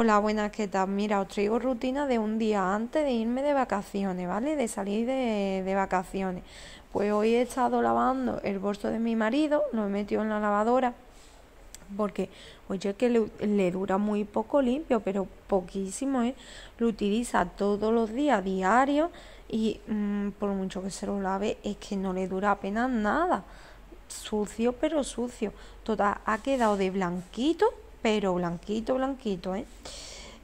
Hola, buenas, ¿qué tal? Mira, os traigo rutina de un día antes de irme de vacaciones, ¿vale? De salir de, de vacaciones. Pues hoy he estado lavando el bolso de mi marido, lo he metido en la lavadora, porque oye que le, dura muy poco limpio, pero poquísimo, ¿eh? Lo utiliza todos los días, diario, y mm, por mucho que se lo lave, es que no le dura apenas nada. Sucio, pero sucio. Total, ha quedado de blanquito pero blanquito, blanquito, ¿eh?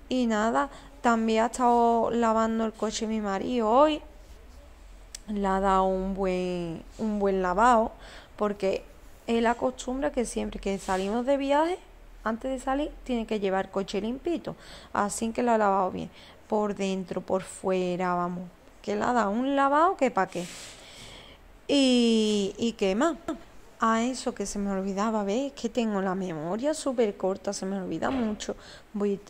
Y nada, también ha estado lavando el coche mi marido hoy. Le ha dado un buen, un buen lavado, porque él acostumbra que siempre que salimos de viaje, antes de salir, tiene que llevar el coche limpito. Así que lo ha lavado bien. Por dentro, por fuera, vamos. Que le ha dado un lavado que pa' qué. Y, y qué más. A eso que se me olvidaba, ¿ves? Que tengo la memoria súper corta, se me olvida mucho. Voy,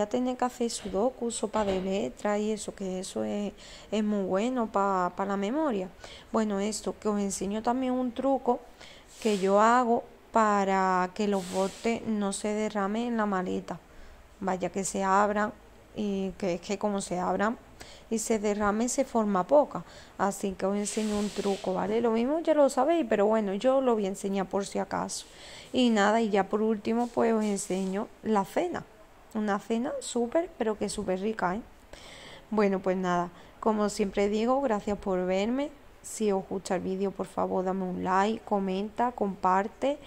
a tener que hacer sudoku, sopa de letra y eso, que eso es, es muy bueno para la memoria. Bueno, esto, que os enseño también un truco que yo hago para que los botes no se derramen en la maleta. Vaya que se abran y que es que como se abran y se derrame se forma poca. Así que os enseño un truco, ¿vale? Lo mismo ya lo sabéis, pero bueno, yo lo voy a enseñar por si acaso. Y nada, y ya por último pues os enseño la cena. Una cena súper, pero que súper rica, ¿eh? Bueno, pues nada, como siempre digo, gracias por verme. Si os gusta el vídeo, por favor, dame un like, comenta, comparte.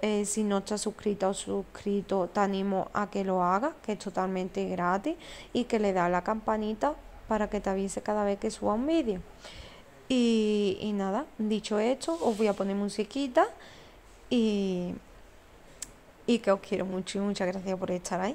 Eh, si no estás suscrito o suscrito, te animo a que lo hagas, que es totalmente gratis y que le da la campanita para que te avise cada vez que suba un vídeo. Y, y, nada, dicho esto, os voy a poner musiquita y, y que os quiero mucho y muchas gracias por estar ahí.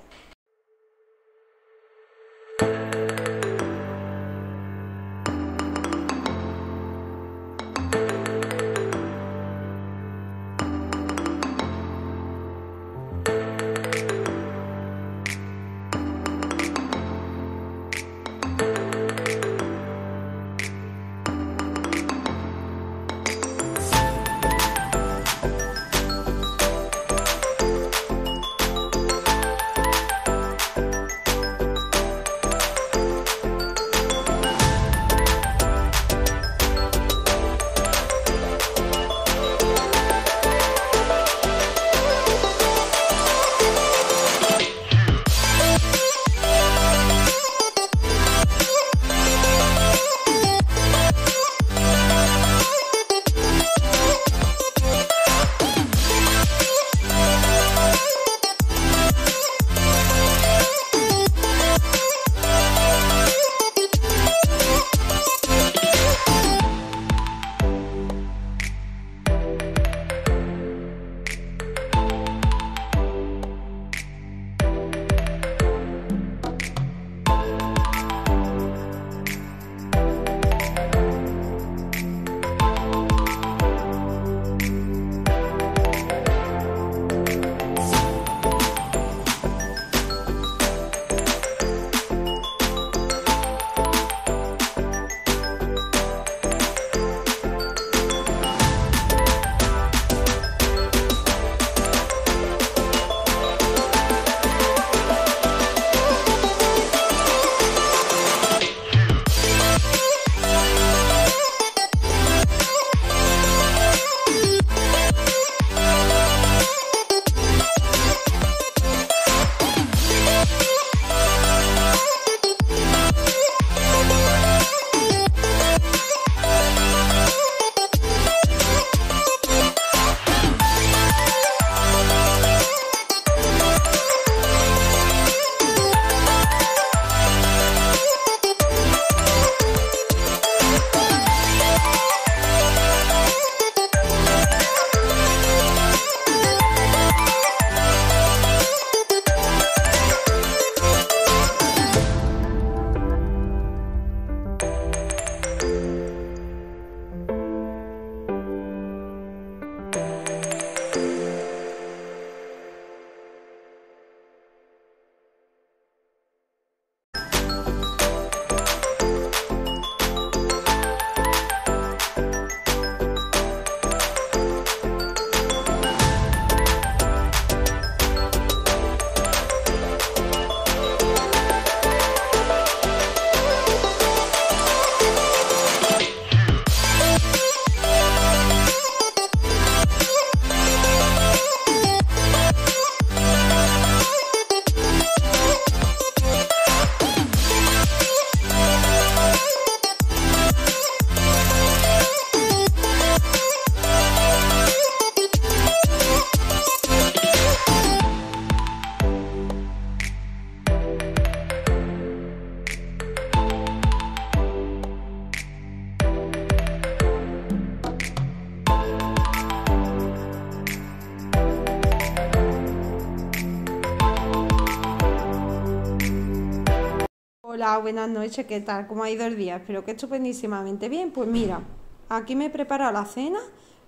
Hola, buenas noches, ¿qué tal? ¿Cómo ha ido el día? Espero que estupendísimamente bien. Pues mira, aquí me he preparado la cena,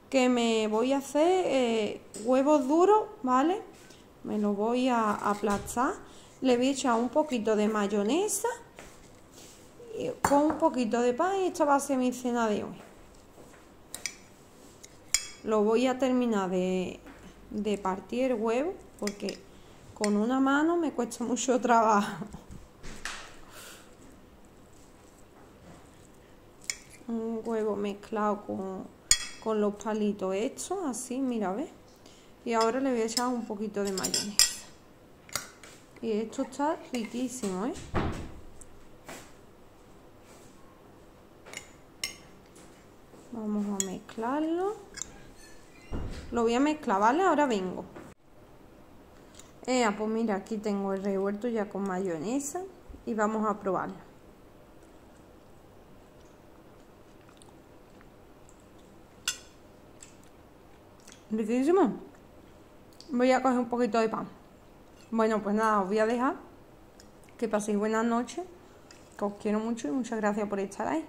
que me voy a hacer eh, huevos duros, ¿vale? Me los voy a aplastar. Le voy a echar un poquito de mayonesa con un poquito de pan y esta va a ser mi cena de hoy. Lo voy a terminar de, de partir el huevo porque con una mano me cuesta mucho trabajo. Un huevo mezclado con, los palitos hechos, así, mira, ¿ves? Y ahora le voy a echar un poquito de mayonesa. Y esto está riquísimo, ¿eh? Vamos a mezclarlo. Lo voy a mezclar, ¿vale? Ahora vengo. Eh, pues mira, aquí tengo el revuelto ya con mayonesa y vamos a probarlo. Riquísimo. Voy a coger un poquito de pan. Bueno, pues nada, os voy a dejar. Que paséis buenas noches. Que os quiero mucho y muchas gracias por estar ahí.